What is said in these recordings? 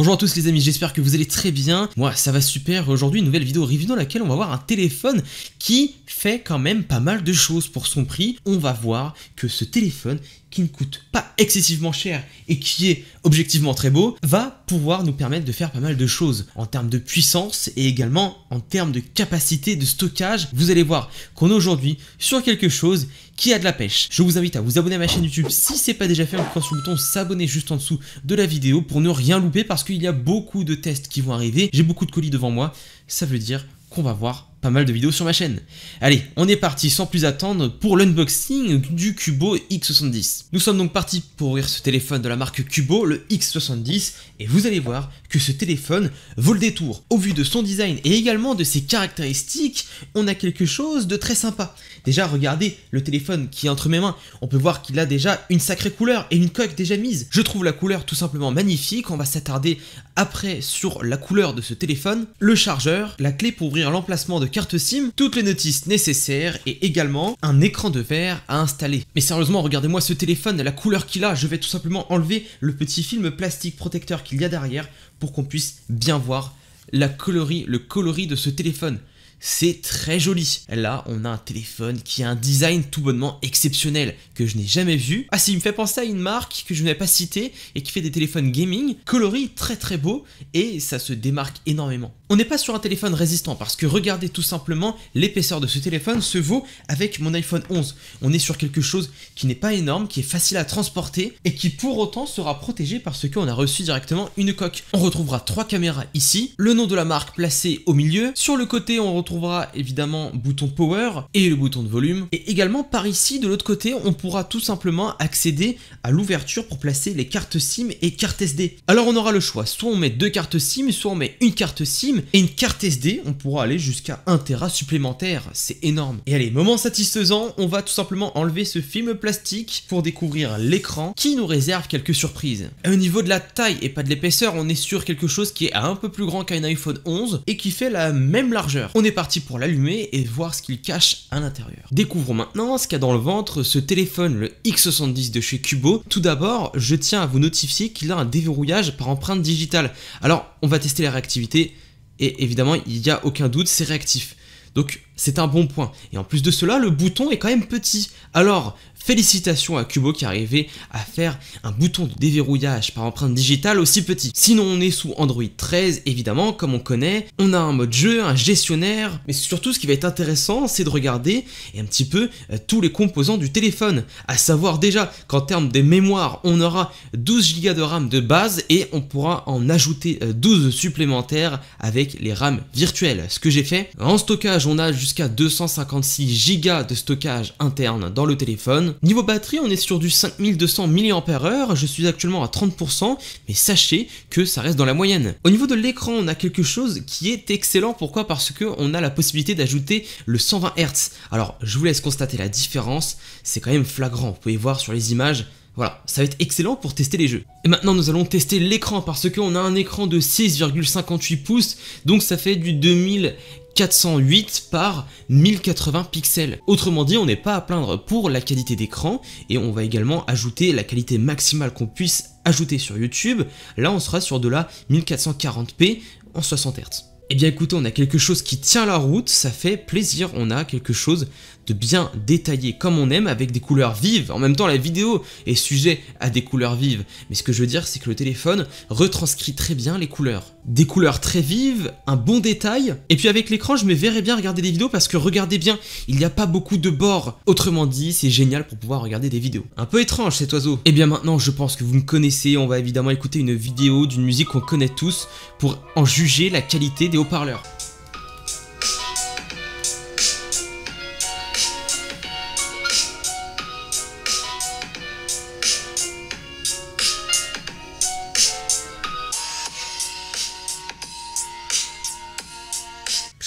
Bonjour à tous les amis, j'espère que vous allez très bien. Moi ça va super, aujourd'hui une nouvelle vidéo review dans laquelle on va voir un téléphone qui fait quand même pas mal de choses pour son prix. On va voir que ce téléphone qui ne coûte pas excessivement cher et qui est objectivement très beau, va pouvoir nous permettre de faire pas mal de choses en termes de puissance et également en termes de capacité de stockage. Vous allez voir qu'on est aujourd'hui sur quelque chose qui a de la pêche. Je vous invite à vous abonner à ma chaîne YouTube si c'est pas déjà fait en cliquant sur le bouton s'abonner juste en dessous de la vidéo pour ne rien louper parce qu'il y a beaucoup de tests qui vont arriver. J'ai beaucoup de colis devant moi, ça veut dire qu'on va voir pas mal de vidéos sur ma chaîne. Allez, on est parti sans plus attendre pour l'unboxing du Cubo X70. Nous sommes donc partis pour ouvrir ce téléphone de la marque Cubo, le X70, et vous allez voir que ce téléphone vaut le détour. Au vu de son design et également de ses caractéristiques, on a quelque chose de très sympa. Déjà, regardez le téléphone qui est entre mes mains. On peut voir qu'il a déjà une sacrée couleur et une coque déjà mise. Je trouve la couleur tout simplement magnifique. On va s'attarder après sur la couleur de ce téléphone, le chargeur, la clé pour ouvrir l'emplacement de carte SIM, toutes les notices nécessaires et également un écran de verre à installer. Mais sérieusement, regardez-moi ce téléphone, la couleur qu'il a, je vais tout simplement enlever le petit film plastique protecteur qu'il y a derrière pour qu'on puisse bien voir la coloris, le coloris de ce téléphone. C'est très joli. Là, on a un téléphone qui a un design tout bonnement exceptionnel que je n'ai jamais vu. Ah si, il me fait penser à une marque que je n'ai pas citée et qui fait des téléphones gaming, coloris très très beau et ça se démarque énormément. On n'est pas sur un téléphone résistant parce que regardez tout simplement l'épaisseur de ce téléphone se vaut avec mon iPhone 11. On est sur quelque chose qui n'est pas énorme, qui est facile à transporter et qui pour autant sera protégé parce qu'on a reçu directement une coque. On retrouvera trois caméras ici, le nom de la marque placé au milieu. Sur le côté, on retrouvera évidemment bouton power et le bouton de volume. Et également par ici, de l'autre côté, on pourra tout simplement accéder à l'ouverture pour placer les cartes SIM et cartes SD. Alors on aura le choix, soit on met deux cartes SIM, soit on met une carte SIM et une carte SD, on pourra aller jusqu'à 1 Tera supplémentaire, c'est énorme. Et allez, moment satisfaisant, on va tout simplement enlever ce film plastique pour découvrir l'écran qui nous réserve quelques surprises. au niveau de la taille et pas de l'épaisseur, on est sur quelque chose qui est un peu plus grand qu'un iPhone 11 et qui fait la même largeur. On est parti pour l'allumer et voir ce qu'il cache à l'intérieur. Découvrons maintenant ce qu'il y a dans le ventre ce téléphone, le X70 de chez Cubo. Tout d'abord, je tiens à vous notifier qu'il a un déverrouillage par empreinte digitale. Alors, on va tester la réactivité et évidemment, il n'y a aucun doute, c'est réactif. Donc c'est un bon point. Et en plus de cela, le bouton est quand même petit. Alors, Félicitations à Kubo qui est arrivé à faire un bouton de déverrouillage par empreinte digitale aussi petit. Sinon on est sous Android 13 évidemment comme on connaît, on a un mode jeu, un gestionnaire, mais surtout ce qui va être intéressant c'est de regarder un petit peu euh, tous les composants du téléphone, à savoir déjà qu'en termes de mémoire on aura 12 Go de RAM de base et on pourra en ajouter 12 euh, supplémentaires avec les RAM virtuelles. Ce que j'ai fait, en stockage on a jusqu'à 256 Go de stockage interne dans le téléphone, Niveau batterie, on est sur du 5200 mAh, je suis actuellement à 30%, mais sachez que ça reste dans la moyenne. Au niveau de l'écran, on a quelque chose qui est excellent, pourquoi? Parce qu'on a la possibilité d'ajouter le 120 Hz. Alors, je vous laisse constater la différence, c'est quand même flagrant, vous pouvez voir sur les images, voilà, ça va être excellent pour tester les jeux. Et maintenant nous allons tester l'écran parce qu'on a un écran de 6,58 pouces, donc ça fait du 2000 408 par 1080 pixels. Autrement dit, on n'est pas à plaindre pour la qualité d'écran et on va également ajouter la qualité maximale qu'on puisse ajouter sur YouTube. Là, on sera sur de la 1440p en 60 Hz. Eh bien écoutez, on a quelque chose qui tient la route, ça fait plaisir, on a quelque chose de bien détaillé comme on aime avec des couleurs vives. En même temps, la vidéo est sujet à des couleurs vives. Mais ce que je veux dire, c'est que le téléphone retranscrit très bien les couleurs. Des couleurs très vives, un bon détail. Et puis avec l'écran, je me verrais bien regarder des vidéos parce que regardez bien, il n'y a pas beaucoup de bords. Autrement dit, c'est génial pour pouvoir regarder des vidéos. Un peu étrange cet oiseau. Et eh bien maintenant, je pense que vous me connaissez. On va évidemment écouter une vidéo d'une musique qu'on connaît tous pour en juger la qualité des haut-parleurs.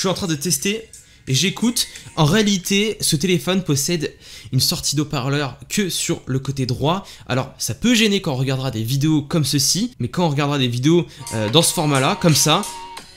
Suis en train de tester et j'écoute. En réalité, ce téléphone possède une sortie d'eau-parleur que sur le côté droit. Alors, ça peut gêner quand on regardera des vidéos comme ceci, mais quand on regardera des vidéos euh, dans ce format-là, comme ça,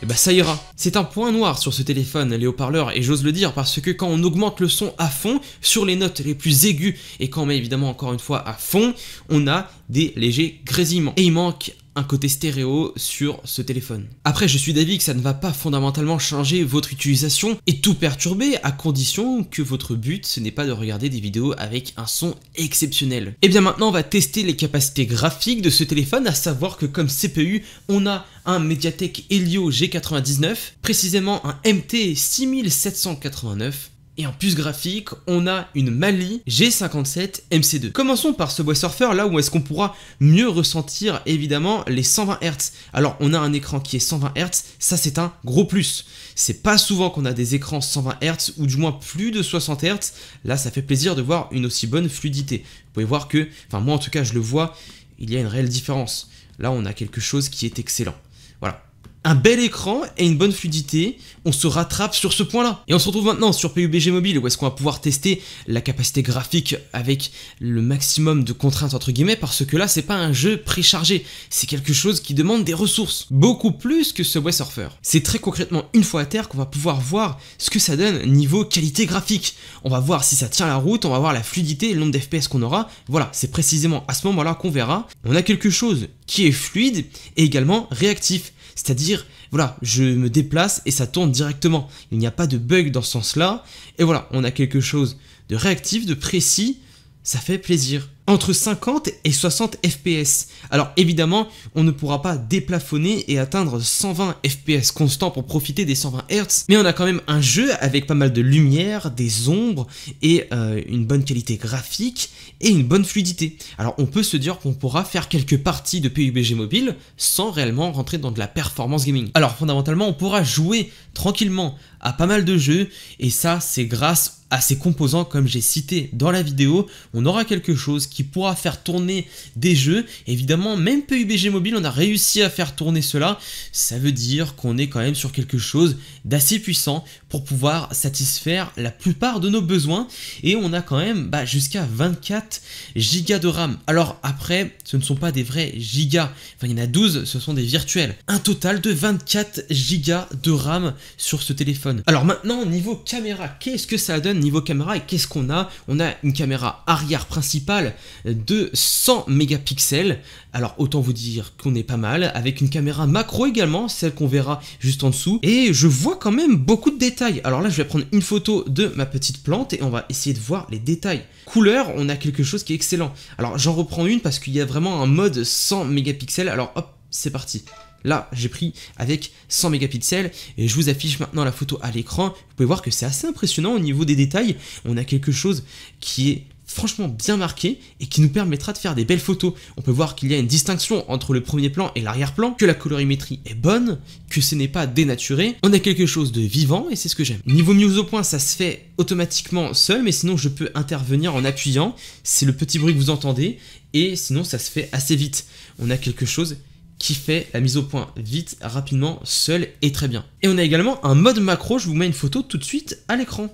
et eh bah ça ira. C'est un point noir sur ce téléphone, les haut-parleurs, et j'ose le dire parce que quand on augmente le son à fond, sur les notes les plus aiguës, et quand on met évidemment encore une fois à fond, on a des légers grésillements. Et il manque un côté stéréo sur ce téléphone. Après, je suis d'avis que ça ne va pas fondamentalement changer votre utilisation et tout perturber à condition que votre but ce n'est pas de regarder des vidéos avec un son exceptionnel. Et bien maintenant, on va tester les capacités graphiques de ce téléphone, à savoir que comme CPU, on a un Mediatek Helio G99, précisément un MT 6789 et en plus graphique, on a une Mali G57 MC2. Commençons par ce Surfer là où est-ce qu'on pourra mieux ressentir évidemment les 120 Hz. Alors on a un écran qui est 120 Hz, ça c'est un gros plus. C'est pas souvent qu'on a des écrans 120 Hz ou du moins plus de 60 Hz. Là ça fait plaisir de voir une aussi bonne fluidité. Vous pouvez voir que, enfin moi en tout cas je le vois, il y a une réelle différence. Là on a quelque chose qui est excellent. Voilà un bel écran et une bonne fluidité, on se rattrape sur ce point-là. Et on se retrouve maintenant sur PUBG Mobile où est-ce qu'on va pouvoir tester la capacité graphique avec le maximum de contraintes entre guillemets parce que là c'est pas un jeu préchargé, c'est quelque chose qui demande des ressources, beaucoup plus que Subway Surfer. C'est très concrètement une fois à terre qu'on va pouvoir voir ce que ça donne niveau qualité graphique. On va voir si ça tient la route, on va voir la fluidité le nombre d'FPS qu'on aura. Voilà, c'est précisément à ce moment-là qu'on verra. On a quelque chose qui est fluide et également réactif. C'est-à-dire, voilà, je me déplace et ça tourne directement. Il n'y a pas de bug dans ce sens-là. Et voilà, on a quelque chose de réactif, de précis. Ça fait plaisir entre 50 et 60 FPS. Alors évidemment, on ne pourra pas déplafonner et atteindre 120 FPS constant pour profiter des 120 Hz, mais on a quand même un jeu avec pas mal de lumière, des ombres et euh, une bonne qualité graphique et une bonne fluidité. Alors on peut se dire qu'on pourra faire quelques parties de PUBG mobile sans réellement rentrer dans de la performance gaming. Alors fondamentalement, on pourra jouer tranquillement à pas mal de jeux et ça c'est grâce à ces composants comme j'ai cité dans la vidéo, on aura quelque chose qui pourra faire tourner des jeux. Évidemment, même PUBG Mobile, on a réussi à faire tourner cela. Ça veut dire qu'on est quand même sur quelque chose d'assez puissant pour pouvoir satisfaire la plupart de nos besoins. Et on a quand même bah, jusqu'à 24 gigas de RAM. Alors après, ce ne sont pas des vrais gigas. Enfin, il y en a 12, ce sont des virtuels. Un total de 24 gigas de RAM sur ce téléphone. Alors maintenant, niveau caméra, qu'est-ce que ça donne niveau caméra et qu'est-ce qu'on a? On a une caméra arrière principale de 100 mégapixels. Alors autant vous dire qu'on est pas mal, avec une caméra macro également, celle qu'on verra juste en dessous. Et je vois quand même beaucoup de détails. Alors là je vais prendre une photo de ma petite plante et on va essayer de voir les détails. Couleur, on a quelque chose qui est excellent. Alors j'en reprends une parce qu'il y a vraiment un mode 100 mégapixels. Alors hop, c'est parti. Là, j'ai pris avec 100 mégapixels et je vous affiche maintenant la photo à l'écran. Vous pouvez voir que c'est assez impressionnant au niveau des détails. On a quelque chose qui est franchement bien marqué et qui nous permettra de faire des belles photos. On peut voir qu'il y a une distinction entre le premier plan et l'arrière-plan, que la colorimétrie est bonne, que ce n'est pas dénaturé. On a quelque chose de vivant et c'est ce que j'aime. Niveau mise au point, ça se fait automatiquement seul, mais sinon je peux intervenir en appuyant. C'est le petit bruit que vous entendez et sinon ça se fait assez vite. On a quelque chose qui fait la mise au point vite, rapidement, seul et très bien. Et on a également un mode macro, je vous mets une photo tout de suite à l'écran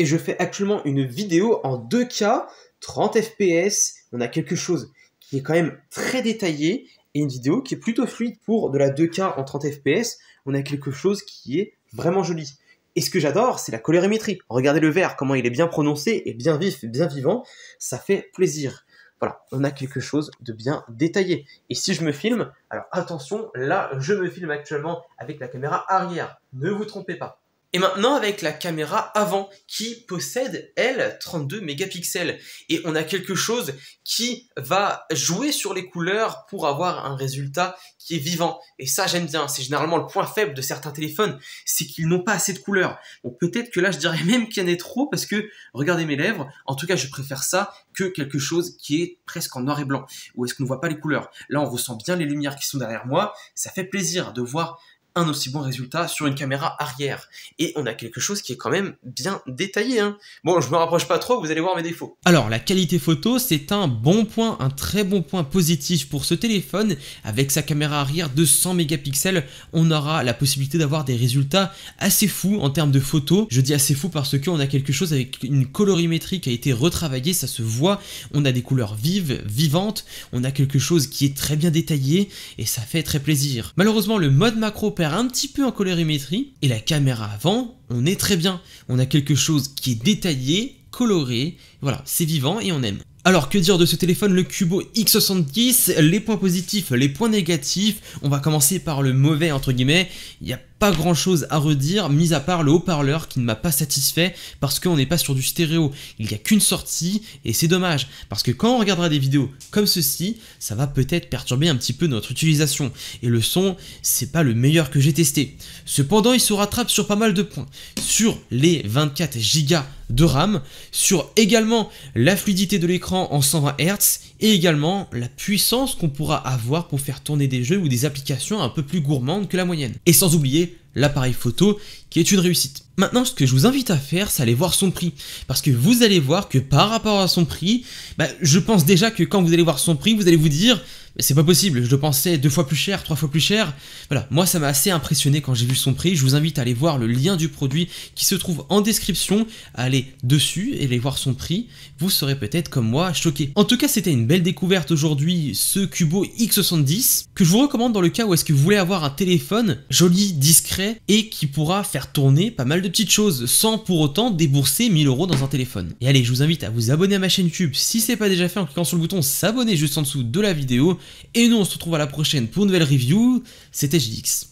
et je fais actuellement une vidéo en 2K, 30 FPS. On a quelque chose qui est quand même très détaillé et une vidéo qui est plutôt fluide pour de la 2K en 30 FPS. On a quelque chose qui est vraiment joli. Et ce que j'adore, c'est la colorimétrie. Regardez le vert, comment il est bien prononcé et bien vif, bien vivant. Ça fait plaisir. Voilà, on a quelque chose de bien détaillé. Et si je me filme, alors attention, là, je me filme actuellement avec la caméra arrière. Ne vous trompez pas. Et maintenant avec la caméra avant qui possède elle 32 mégapixels. Et on a quelque chose qui va jouer sur les couleurs pour avoir un résultat qui est vivant. Et ça j'aime bien. C'est généralement le point faible de certains téléphones. C'est qu'ils n'ont pas assez de couleurs. Bon peut-être que là je dirais même qu'il y en a trop parce que regardez mes lèvres. En tout cas je préfère ça que quelque chose qui est presque en noir et blanc. Où est-ce qu'on ne voit pas les couleurs? Là on ressent bien les lumières qui sont derrière moi. Ça fait plaisir de voir un aussi bon résultat sur une caméra arrière. Et on a quelque chose qui est quand même bien détaillé. Hein. Bon, je me rapproche pas trop, vous allez voir mes défauts. Alors, la qualité photo, c'est un bon point, un très bon point positif pour ce téléphone. Avec sa caméra arrière de 100 mégapixels, on aura la possibilité d'avoir des résultats assez fous en termes de photos. Je dis assez fou parce qu'on a quelque chose avec une colorimétrie qui a été retravaillée, ça se voit. On a des couleurs vives, vivantes. On a quelque chose qui est très bien détaillé et ça fait très plaisir. Malheureusement, le mode macro un petit peu en colorimétrie. Et la caméra avant, on est très bien. On a quelque chose qui est détaillé, coloré, voilà, c'est vivant et on aime. Alors que dire de ce téléphone, le Cubo X70, les points positifs, les points négatifs, on va commencer par le mauvais entre guillemets, il n'y a pas grand chose à redire, mis à part le haut-parleur qui ne m'a pas satisfait parce qu'on n'est pas sur du stéréo, il n'y a qu'une sortie et c'est dommage parce que quand on regardera des vidéos comme ceci, ça va peut-être perturber un petit peu notre utilisation et le son c'est pas le meilleur que j'ai testé. Cependant il se rattrape sur pas mal de points, sur les 24 Go de RAM, sur également la fluidité de l'écran en 120 Hz et également la puissance qu'on pourra avoir pour faire tourner des jeux ou des applications un peu plus gourmandes que la moyenne. Et sans oublier l'appareil photo qui est une réussite. Maintenant, ce que je vous invite à faire, c'est aller voir son prix. Parce que vous allez voir que par rapport à son prix, bah, je pense déjà que quand vous allez voir son prix, vous allez vous dire c'est pas possible, je le pensais deux fois plus cher, trois fois plus cher. Voilà, moi ça m'a assez impressionné quand j'ai vu son prix. Je vous invite à aller voir le lien du produit qui se trouve en description, à aller dessus et aller voir son prix. Vous serez peut-être comme moi choqué. En tout cas, c'était une belle découverte aujourd'hui, ce Cubo X70, que je vous recommande dans le cas où est-ce que vous voulez avoir un téléphone joli, discret et qui pourra faire tourner pas mal de petites choses sans pour autant débourser 1000 euros dans un téléphone. Et allez, je vous invite à vous abonner à ma chaîne YouTube si c'est pas déjà fait en cliquant sur le bouton s'abonner juste en dessous de la vidéo et nous, on se retrouve à la prochaine pour une nouvelle review. C'était JX.